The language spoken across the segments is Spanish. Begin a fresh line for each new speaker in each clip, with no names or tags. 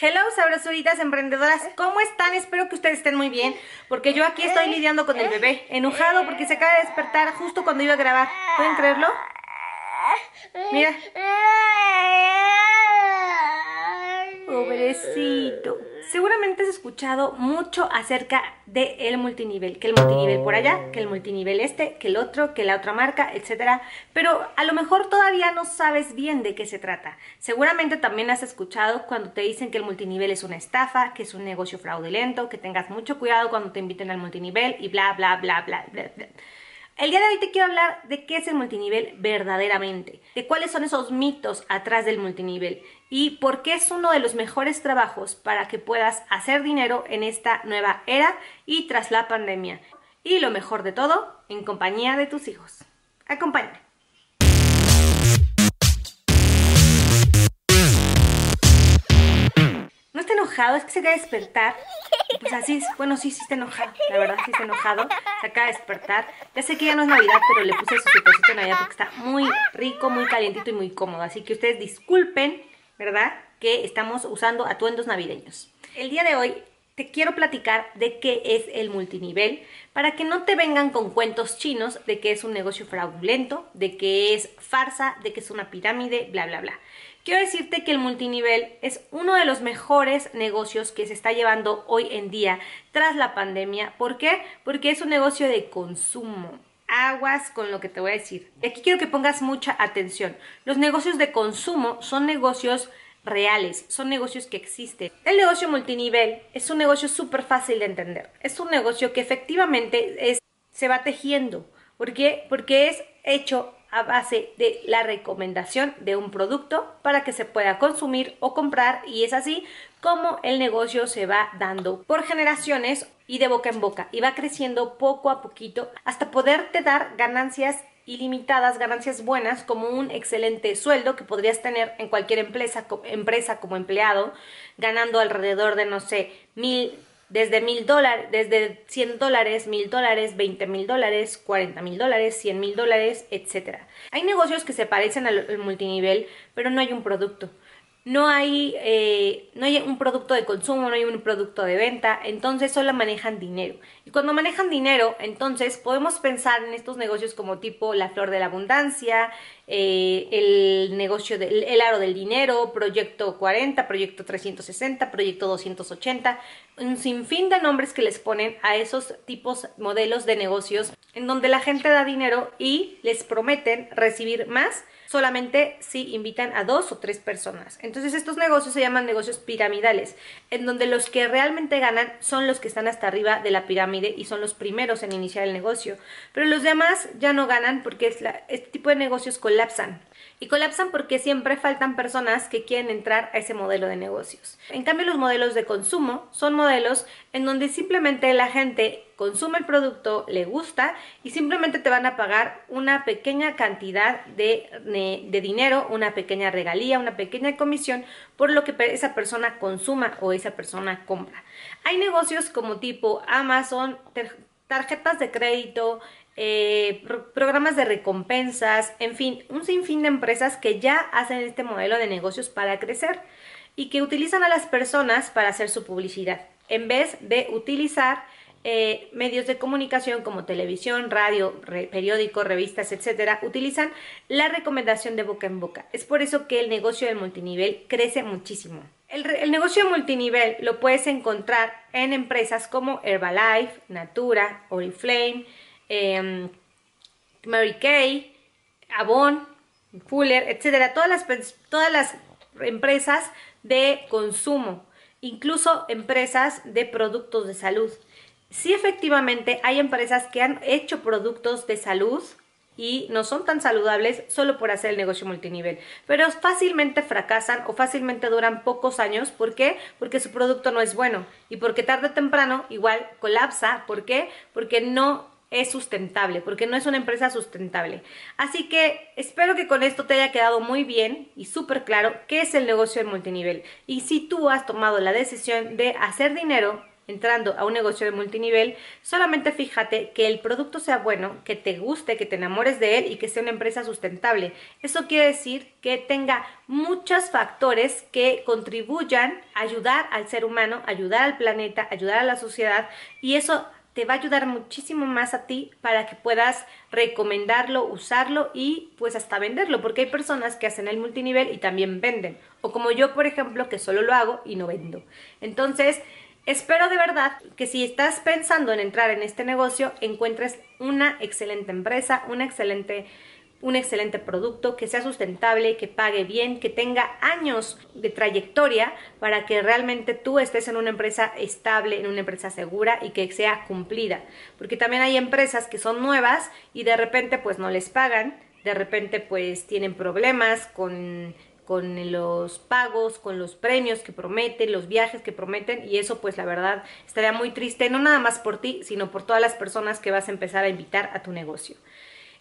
Hello, sabrosuritas emprendedoras, ¿cómo están? Espero que ustedes estén muy bien, porque yo aquí estoy lidiando con el bebé, enojado porque se acaba de despertar justo cuando iba a grabar. ¿Pueden creerlo? Mira. Pobrecito. Seguramente has escuchado mucho acerca del multinivel, que el multinivel por allá, que el multinivel este, que el otro, que la otra marca, etcétera, pero a lo mejor todavía no sabes bien de qué se trata. Seguramente también has escuchado cuando te dicen que el multinivel es una estafa, que es un negocio fraudulento, que tengas mucho cuidado cuando te inviten al multinivel y bla bla bla bla bla. bla. El día de hoy te quiero hablar de qué es el multinivel verdaderamente, de cuáles son esos mitos atrás del multinivel y por qué es uno de los mejores trabajos para que puedas hacer dinero en esta nueva era y tras la pandemia. Y lo mejor de todo, en compañía de tus hijos. Acompáñame. No está enojado, es que se de despertar. Pues así, bueno, sí, sí está enojado, la verdad, sí está enojado. Se acaba de despertar. Ya sé que ya no es Navidad, pero le puse su sopecito de Navidad porque está muy rico, muy calientito y muy cómodo. Así que ustedes disculpen, ¿verdad? Que estamos usando atuendos navideños. El día de hoy te quiero platicar de qué es el multinivel para que no te vengan con cuentos chinos de que es un negocio fraudulento, de que es farsa, de que es una pirámide, bla, bla, bla. Quiero decirte que el multinivel es uno de los mejores negocios que se está llevando hoy en día tras la pandemia. ¿Por qué? Porque es un negocio de consumo. Aguas con lo que te voy a decir. Y aquí quiero que pongas mucha atención. Los negocios de consumo son negocios reales, son negocios que existen. El negocio multinivel es un negocio súper fácil de entender. Es un negocio que efectivamente es, se va tejiendo. ¿Por qué? Porque es hecho a base de la recomendación de un producto para que se pueda consumir o comprar y es así como el negocio se va dando por generaciones y de boca en boca y va creciendo poco a poquito hasta poderte dar ganancias ilimitadas, ganancias buenas como un excelente sueldo que podrías tener en cualquier empresa, empresa como empleado ganando alrededor de no sé mil desde mil dólares, desde 100 dólares, mil dólares, 20 mil dólares, 40 mil dólares, 100 mil dólares, etc. Hay negocios que se parecen al multinivel, pero no hay un producto no hay, eh, no hay un producto de consumo, no hay un producto de venta, entonces solo manejan dinero. Y cuando manejan dinero, entonces podemos pensar en estos negocios como tipo la flor de la abundancia, eh, el negocio del el aro del dinero, proyecto 40, proyecto 360, proyecto 280, un sinfín de nombres que les ponen a esos tipos, modelos de negocios en donde la gente da dinero y les prometen recibir más solamente si invitan a dos o tres personas. Entonces estos negocios se llaman negocios piramidales, en donde los que realmente ganan son los que están hasta arriba de la pirámide y son los primeros en iniciar el negocio. Pero los demás ya no ganan porque este tipo de negocios colapsan. Y colapsan porque siempre faltan personas que quieren entrar a ese modelo de negocios. En cambio, los modelos de consumo son modelos en donde simplemente la gente consume el producto, le gusta y simplemente te van a pagar una pequeña cantidad de, de, dinero, una pequeña regalía, una pequeña comisión por lo que esa persona consuma o esa persona compra. Hay negocios como tipo Amazon, tarjetas de crédito, eh, programas de recompensas, en fin, un sinfín de empresas que ya hacen este modelo de negocios para crecer y que utilizan a las personas para hacer su publicidad, en vez de utilizar eh, medios de comunicación como televisión, radio, periódicos, revistas, etcétera, utilizan la recomendación de boca en boca. Es por eso que el negocio del multinivel crece muchísimo. El, el negocio multinivel lo puedes encontrar en empresas como Herbalife, Natura, Oriflame, Em, Mary Kay, Avon, Fuller, etcétera, todas las, todas las empresas de consumo, incluso empresas de productos de salud. Sí, efectivamente, hay empresas que han hecho productos de salud y no son tan saludables solo por hacer el negocio multinivel, pero fácilmente fracasan o fácilmente duran pocos años. ¿Por qué? Porque su producto no es bueno y porque tarde o temprano igual colapsa. ¿Por qué? Porque no es sustentable, porque no es una empresa sustentable. Así que espero que con esto te haya quedado muy bien y súper claro qué es el negocio del multinivel. Y si tú has tomado la decisión de hacer dinero entrando a un negocio de multinivel, solamente fíjate que el producto sea bueno, que te guste, que te enamores de él y que sea una empresa sustentable. Eso quiere decir que tenga muchos factores que contribuyan a ayudar al ser humano, ayudar al planeta, ayudar a la sociedad y eso te va a ayudar muchísimo más a ti para que puedas recomendarlo, usarlo y pues hasta venderlo, porque hay personas que hacen el multinivel y también venden, o como yo, por ejemplo, que solo lo hago y no vendo. Entonces, espero de verdad que si estás pensando en entrar en este negocio, encuentres una excelente empresa, una excelente un excelente producto, que sea sustentable, que pague bien, que tenga años de trayectoria para que realmente tú estés en una empresa estable, en una empresa segura y que sea cumplida. Porque también hay empresas que son nuevas y de repente pues no les pagan, de repente pues tienen problemas con con los pagos, con los premios que prometen, los viajes que prometen y eso pues la verdad estaría muy triste, no nada más por ti, sino por todas las personas que vas a empezar a invitar a tu negocio.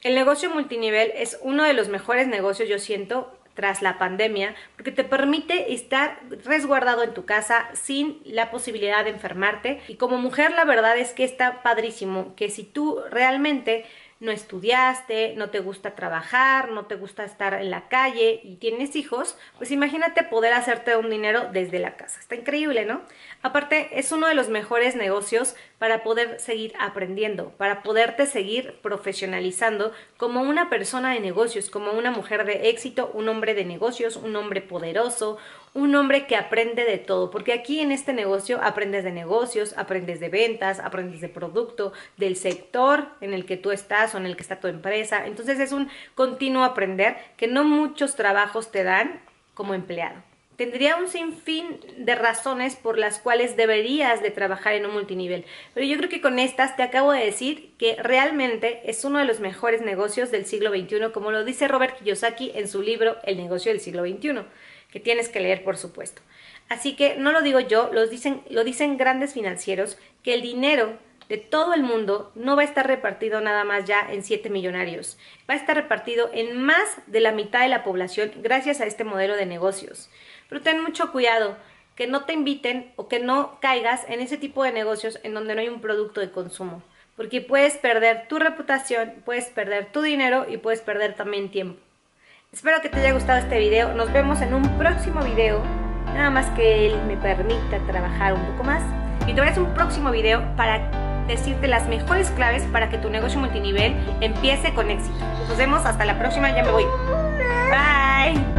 El negocio multinivel es uno de los mejores negocios, yo siento, tras la pandemia, porque te permite estar resguardado en tu casa sin la posibilidad de enfermarte. Y como mujer, la verdad es que está padrísimo, que si tú realmente no estudiaste, no te gusta trabajar, no te gusta estar en la calle y tienes hijos, pues imagínate poder hacerte un dinero desde la casa. Está increíble, ¿no? Aparte, es uno de los mejores negocios para poder seguir aprendiendo, para poderte seguir profesionalizando como una persona de negocios, como una mujer de éxito, un hombre de negocios, un hombre poderoso, un hombre que aprende de todo, porque aquí en este negocio aprendes de negocios, aprendes de ventas, aprendes de producto, del sector en el que tú estás o en el que está tu empresa. Entonces es un continuo aprender que no muchos trabajos te dan como empleado. Tendría un sinfín de razones por las cuales deberías de trabajar en un multinivel, pero yo creo que con estas te acabo de decir que realmente es uno de los mejores negocios del siglo XXI, como lo dice Robert Kiyosaki en su libro El negocio del siglo XXI que tienes que leer, por supuesto. Así que no lo digo yo, lo dicen, lo dicen grandes financieros, que el dinero de todo el mundo no va a estar repartido nada más ya en siete millonarios, va a estar repartido en más de la mitad de la población gracias a este modelo de negocios. Pero ten mucho cuidado, que no te inviten o que no caigas en ese tipo de negocios en donde no hay un producto de consumo, porque puedes perder tu reputación, puedes perder tu dinero y puedes perder también tiempo. Espero que te haya gustado este video. Nos vemos en un próximo video. Nada más que él me permita trabajar un poco más. Y te verás un próximo video para decirte las mejores claves para que tu negocio multinivel empiece con éxito. Nos vemos hasta la próxima. Ya me voy. Bye.